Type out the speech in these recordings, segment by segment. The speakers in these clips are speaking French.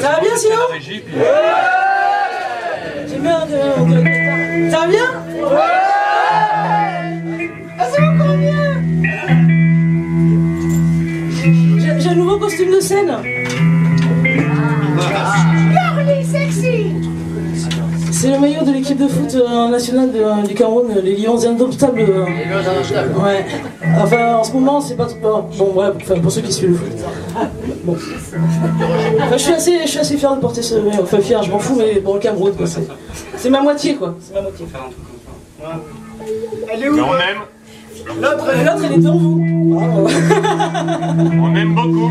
Ça va bien sinon J'aime bien de, de, de- Ça va bien Ah, ça va encore mieux J'ai j'ai un nouveau costume de scène C'est le maillot de l'équipe de foot euh, nationale de- du Cameroun, les Lions indomptables. euh. Ouais. Enfin, en ce moment, c'est pas trop. Bon, ouais, enfin, pour ceux qui suivent le foot. Bon. Enfin, je suis assez, je suis assez fier de porter ce. Enfin, fier, je m'en fous, mais pour le Cameroun, quoi. C'est, c'est ma moitié, quoi. C'est ma moitié. Elle est où Mais on aime, L'autre, l'autre, elle est devant vous. Bravo. on aime beaucoup.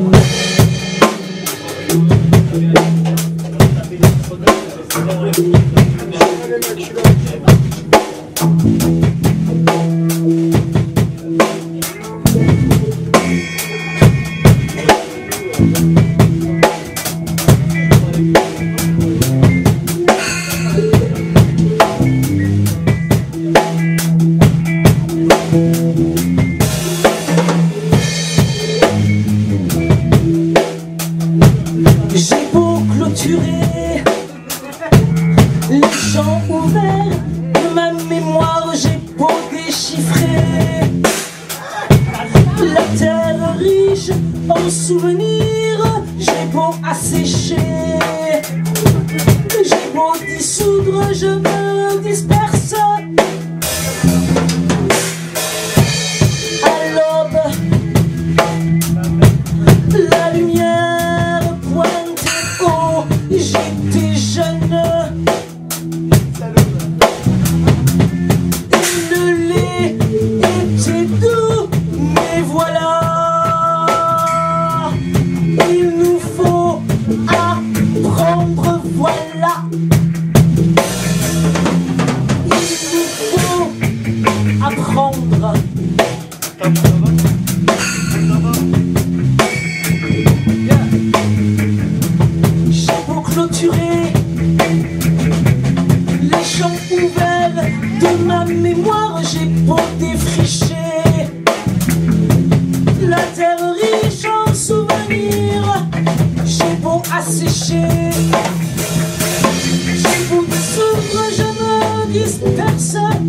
mémoire, j'ai beau déchiffrer la terre riche en souvenirs,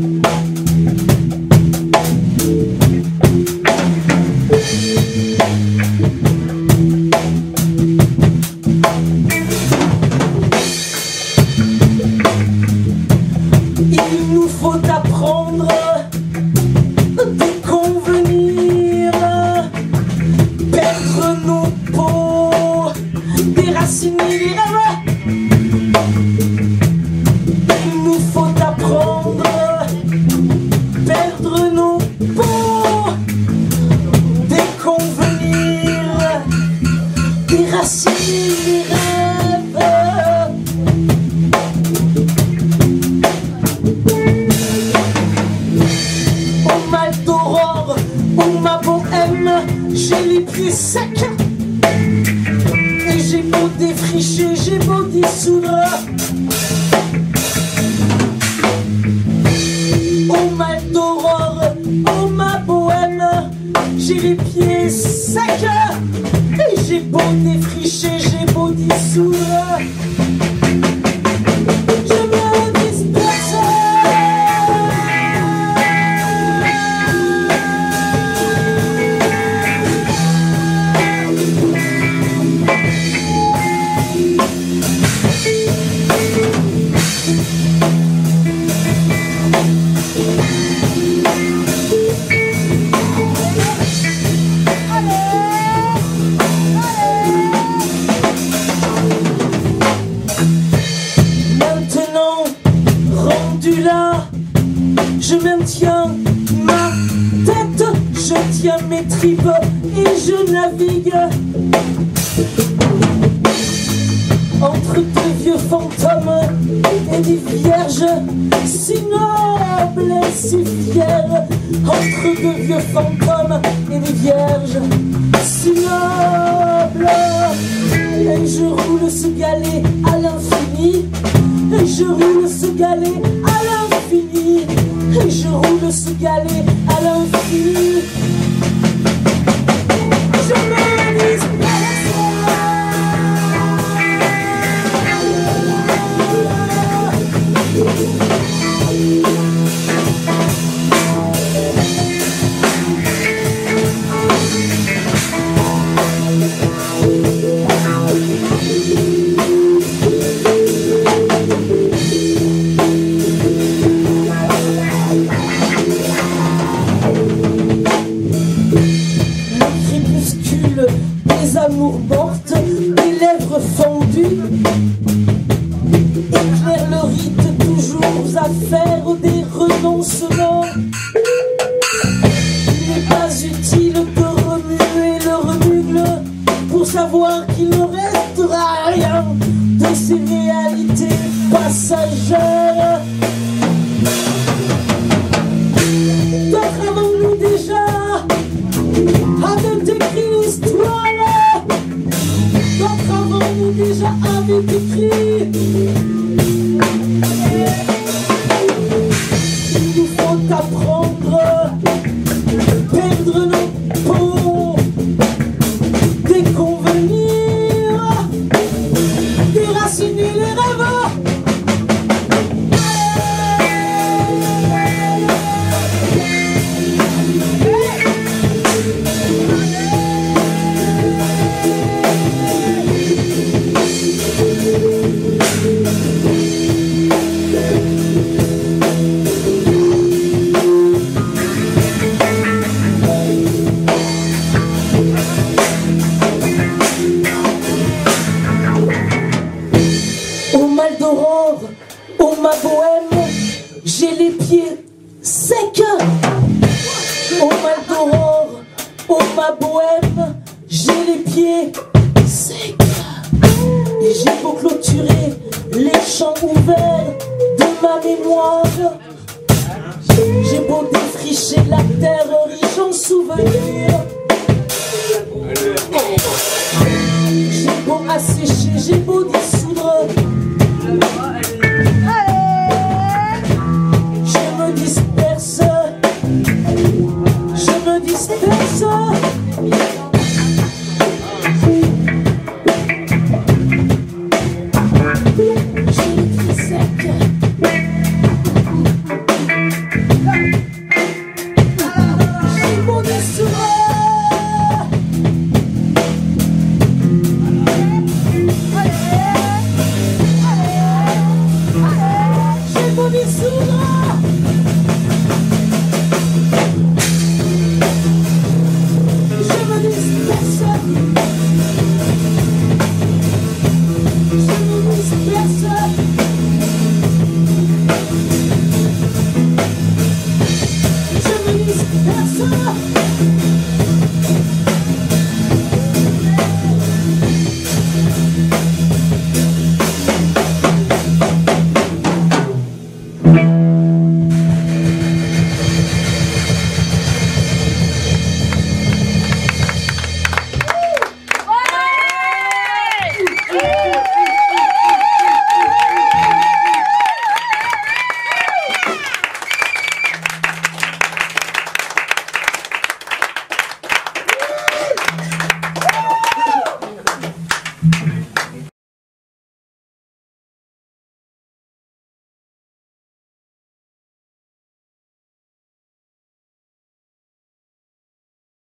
disperse. Il Si mes rêves, oh ma d'aurore, oh ma bohème, j'ai les plus secs, et j'ai beau défricher, j'ai beau dissoudre. Et je navigue. Entre deux vieux fantômes et des vierges si nobles et si fières. Entre deux vieux fantômes et des vierges si nobles et je roule ce galet à l'infini. Et je roule ce galet à l'infini. Et je roule ce galet à l'infini je amours mortes, des lèvres fendues, éclaire le rite toujours à faire des renoncements. Il n'est pas utile de remuer le remule pour savoir qu'il ne restera rien de ces réalités passagères. Et j'ai beau clôturer les champs ouverts de ma mémoire. J'ai beau défricher la terre riche en souvenirs.